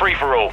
free-for-all.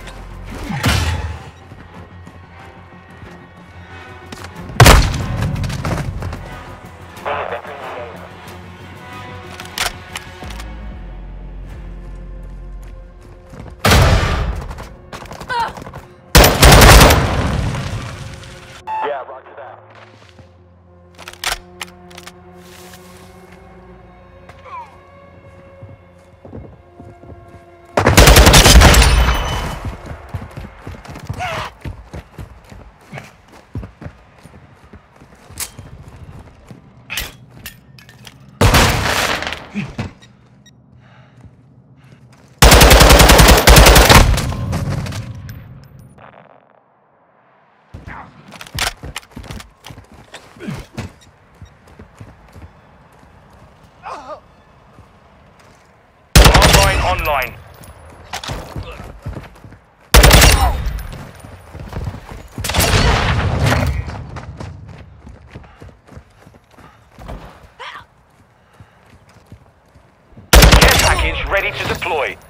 Deploy.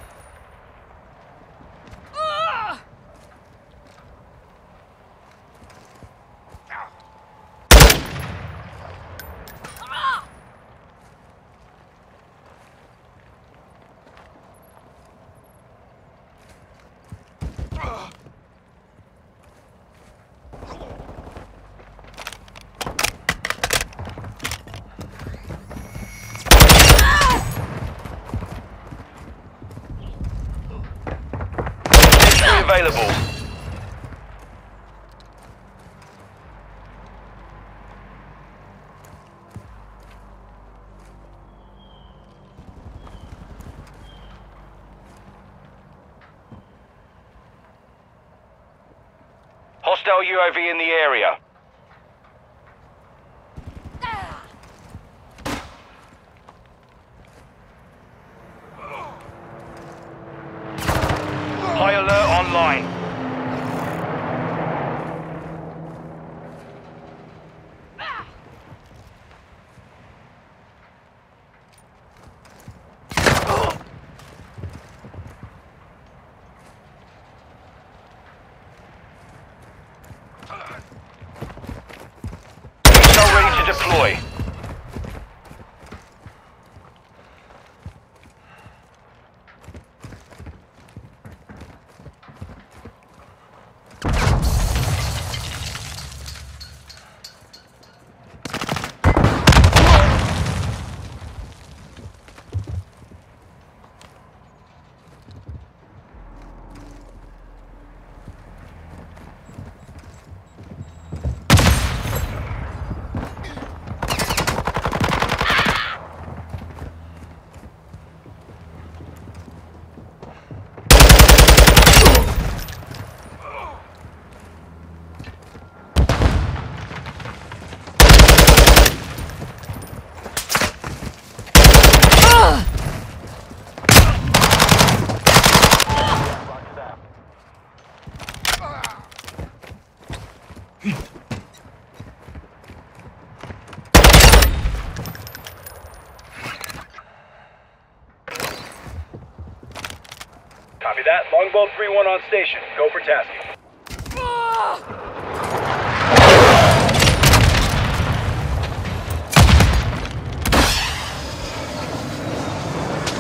Available. Hostile UAV in the area. Deploy. Copy that. Longbow 3-1 on station. Go for tasking.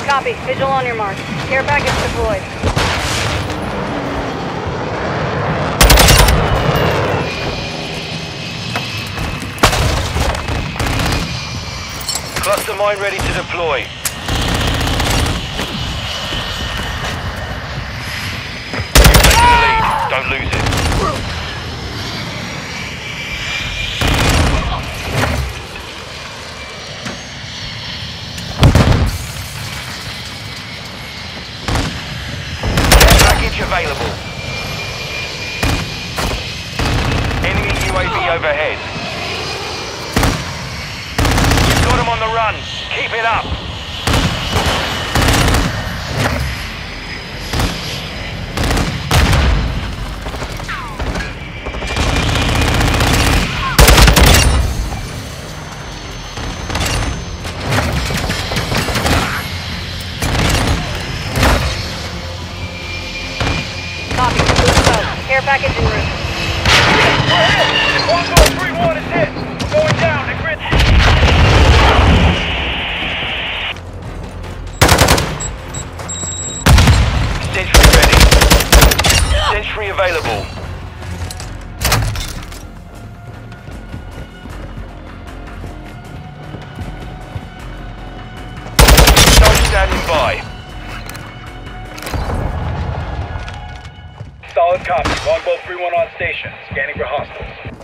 Copy. Vigil on your mark. Care package deployed. Cluster mine ready to deploy. Don't lose it. Package available. Enemy UAV overhead. You've got him on the run. Keep it up. Package en route. Solid copy. Longbow 3-1 on station. Scanning for hostiles.